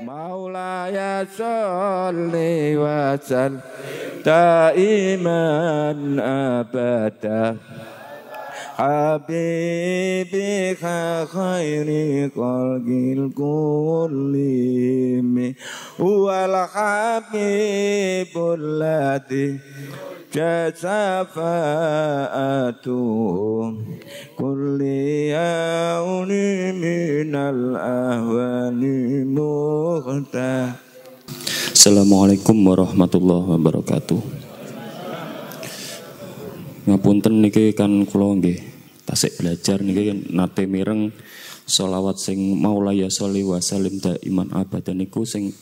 مولاي صل وسلم دائما أبدا حبيبي خير خلق الكل wal habibul ladhi jasafa'atuhum kulli yauni minal ahwani muhtah Assalamualaikum warahmatullahi wabarakatuh. Ngapunten niki kan kula nggih tasik belajar niki kan nate mireng solawat sing maulaya sholli wa salim da iman abad dan niku sing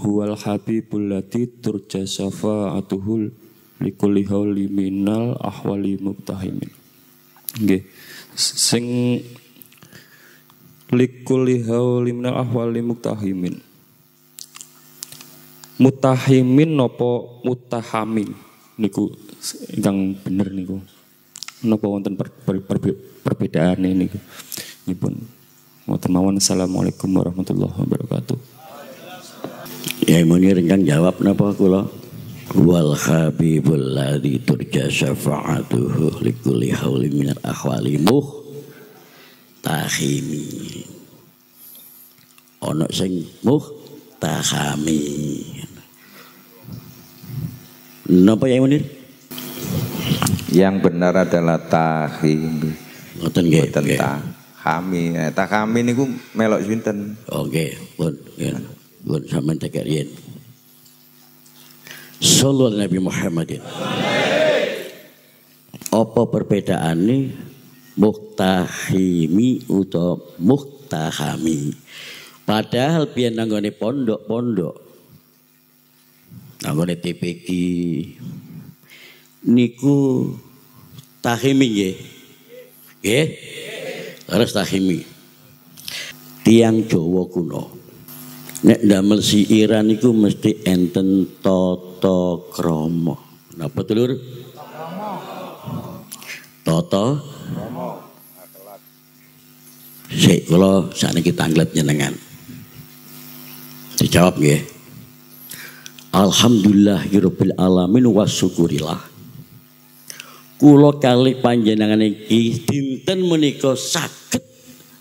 huwal habibul lati turja syafa'atuhul likulli hauli minal ahwali muktahimin. Nggih. Sing likulli hauli minal ahwali muktahimin mutahimin nopo mutahamin? Niku ingkang bener niku. Nopo wonten per, per, per, perbedaan ini niku? Pun wonten mawon. Assalamualaikum warahmatullahi wabarakatuh ya munir ingkang jawab napa kula wal habibul ladzi turja syafa'atuhu likulli hauli minal ahwali muh tahimi ono sing muh tahami Napa ya Munir? Yang benar adalah tahim. Ngoten nggih. Mboten tahami. Eh, tahami niku melok sinten? Oke, pun. Pun sampean tekek riyen. Sallallahu Nabi Muhammadin. Apa perbedaan ini muktahimi atau muktahami? Padahal biar nanggone pondok-pondok Anggone TPG niku tahimi nggih. Nggih. Harus tahimi. Tiang Jawa kuno. Nek ndamel siiran niku mesti enten tata krama. Napa dulur? Tata krama. Sik kula sakniki tanglet nyenengan. Dijawab nggih. Alhamdulillahirabbil alamin wa syukurillah. Kula kali panjenengan iki dinten menika saged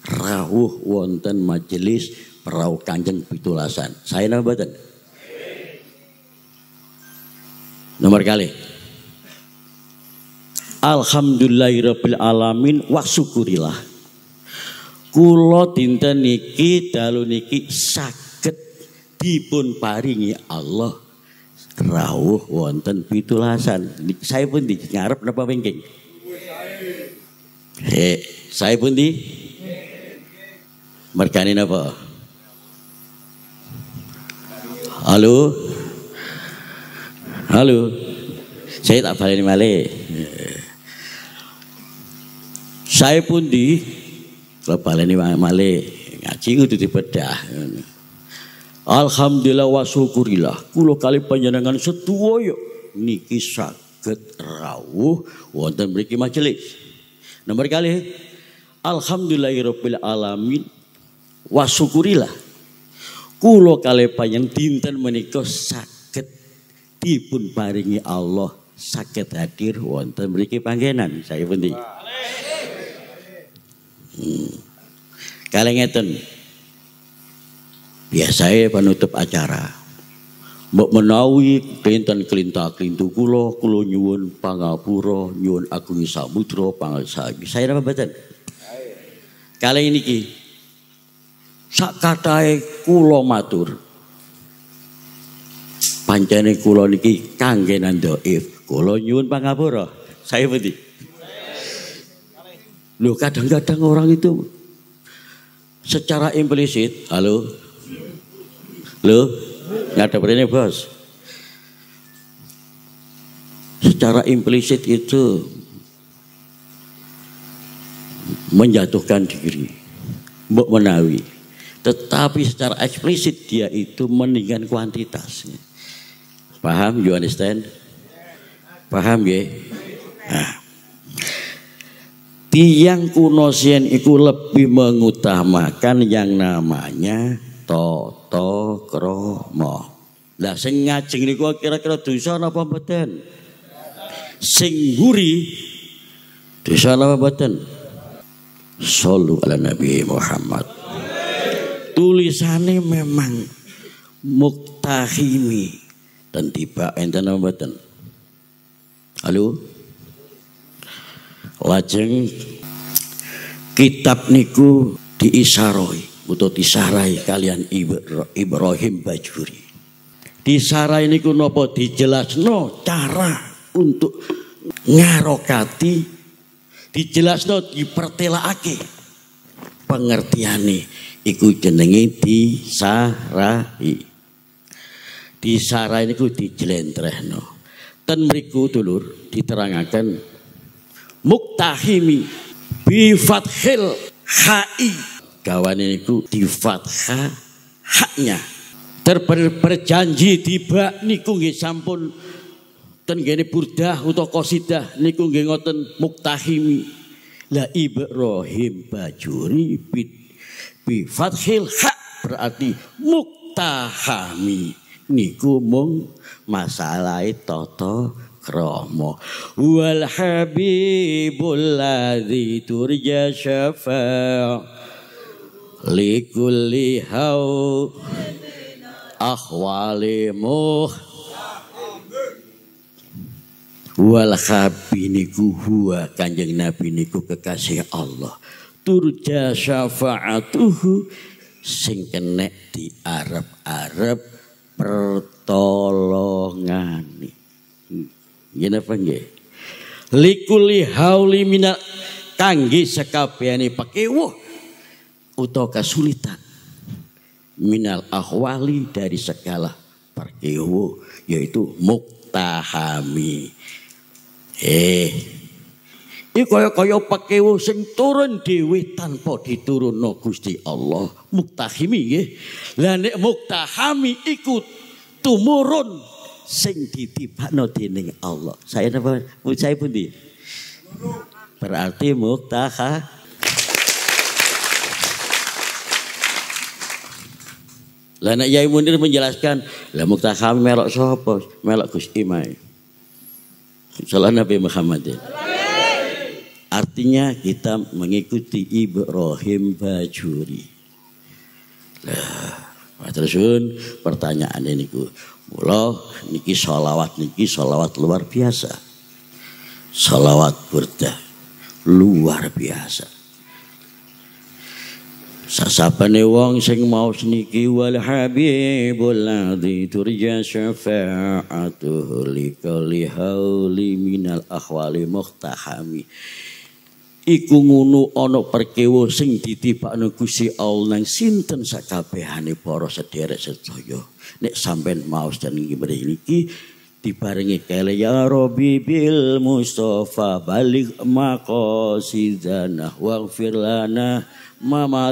rawuh wonten majelis perau Kanjeng Pitulasan. Saya napa mboten? Nomor kali. Alhamdulillahirabbil alamin wa syukurillah. Kula dinten niki dalu niki saged dipun paringi Allah rawuh wonten pitulasan. Saya pun di ngarep napa wingking? He, saya pun di merkani napa? Halo? Halo? Saya tak balik malih. Saya pun di kalau baleni malih ngaji kudu dibedah. Alhamdulillah wa syukurillah. Kulo kali panjenengan setuwoyo niki saged rawuh wonten mriki majelis. Nomor kali Alhamdulillahirabbil alamin wa syukurillah. Kulo kali panjang dinten menika saged dipun paringi Allah saged hadir wonten mriki panggenan. Saya pundi. Hmm. Kali ngeten biasanya penutup acara. Mbok menawi klintan kelinta kelintu kulo, kulo nyuwun pangapura, nyuwun agung samudra pangalsami. Saya nama badan. Kali ini ki, sak katai kulo matur. Pancene kulo niki kanggenan doif, kulo nyuwun pangapura. Saya beti. Loh kadang-kadang orang itu secara implisit, halo, Loh, ada ini bos. Secara implisit itu menjatuhkan diri, mbok menawi. Tetapi secara eksplisit dia itu meninggalkan kuantitas. Paham? You understand? Paham ya? Nah. Tiang kuno sien itu lebih mengutamakan yang namanya toto krama. Lah sing ngajeng niku kira-kira dosa napa mboten? Sing nguri dosa napa mboten? Sallu ala Nabi Muhammad. Tulisannya memang muktahimi dan tiba enten mboten? Halo? Lajeng kitab niku diisaroi atau disarai kalian Ibrahim Bajuri. Disarai niku napa dijelasno cara untuk ngarokati dijelasno dipertelakake pengertiane iku jenenge disarai. Disarai niku dijlentrehno. Ten mriku dulur diterangaken. Muktahimi bi fathil hai. Gawane niku di fathah haknya. Terberjanji tiba niku nggih sampun. Ten gene burdah utawa qasidah niku nggih ngoten muktahimi. La Ibrahim bajuri bi, bi fathil hak berarti muktahami. Niku mung masalah toto kromo wal habibul ladzi turja syafa' likulli hau ahwali muh. Wal habi niku huwa kanjeng nabi niku kekasih Allah turja syafa'atuhu sing kenek di Arab-Arab pertolongane Ngene apa nggih? Likuli hauli mina kangge sekabehane pakewuh utawa kesulitan minal ahwali dari segala perkewo yaitu muktahami. Eh Iki kaya-kaya pakewo sing turun dhewe tanpa diturunno Gusti Allah. Muktahimi nggih. Lah nek muktahami iku tumurun sing ditibakno dening Allah. Saya napa saya pundi? Berarti muktaha Lah nek Yai Munir menjelaskan, lah muktaham melok sapa? Melok Gus Imai. Salah Nabi Muhammad. Artinya kita mengikuti Ibrahim Bajuri. Lah, terusun pertanyaan ini ku. Mula niki sholawat niki sholawat luar biasa. Sholawat burda luar biasa. Sasapane wong sing mau niki wal habibul ladzi turja syafa'atuhu likali hauli minal ahwali muhtahami iku ngono ana perkewo sing ditibakno Gusti Allah nang sinten sakabehane para sederek sedaya. Nek sampean maos dan mriki dibarengi kele ya Rabbi bil Mustafa balik maqasidana waghfir lana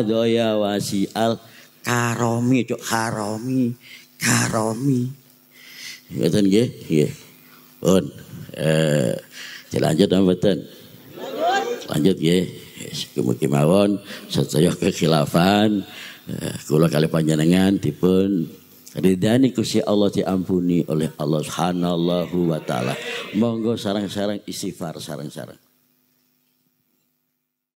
doya wasial. Karomi cuk karomi karomi. Ngoten nggih? Nggih. Pun eh lanjut mboten lanjut ya mugi mawon sedaya kekhilafan eh, kula kali panjenengan dipun ridani Gusti Allah diampuni oleh Allah Subhanahu wa taala. Monggo sarang-sarang istighfar sarang-sarang